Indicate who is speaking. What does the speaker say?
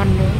Speaker 1: wonder.